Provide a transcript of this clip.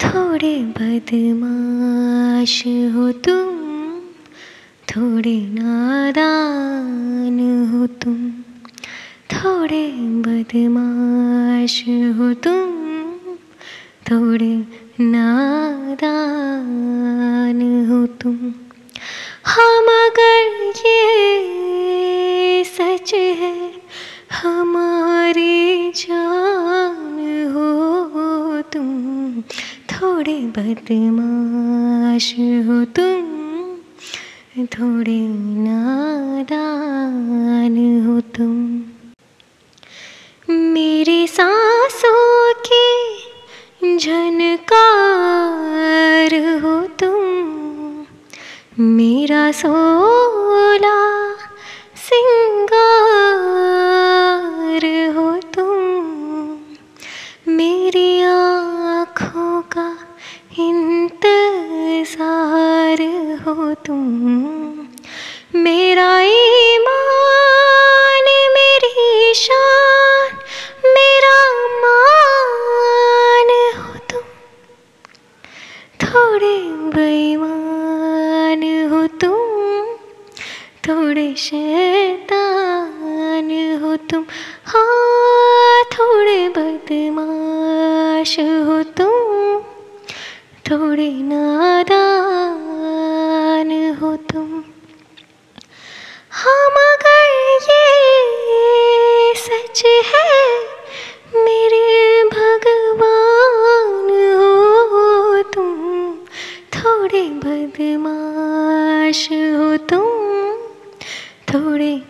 थोड़े बदमाश हो तुम थोड़े नादान हो तुम थोड़े बदमाश हो तुम थोड़े नादान थोड़े बदमाश हो तुम, थोड़े नादान हो तुम। मेरी सांसों के झनकार हो तुम, मेरा सोला सिंगार इंतज़ार हो तुम। मेरा ईमान, मेरी शान, मेरा मान हो तुम। थोड़े बेईमान हो तुम, थोड़े शैतान हो तुम। हाँ थोड़े बदमाश हो तुम। थोड़े नादान हो तुम। हम अगर ये सच है, मेरे भगवान हो तुम। थोड़े बदमाश हो तुम, थोड़े